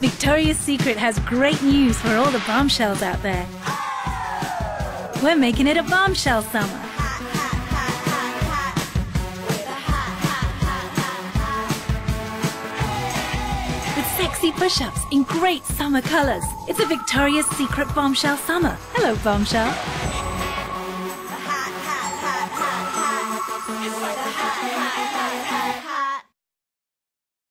Victoria's Secret has great news for all the bombshells out there. We're making it a bombshell summer. With sexy push-ups in great summer colors. It's a Victoria's Secret bombshell summer. Hello, bombshell.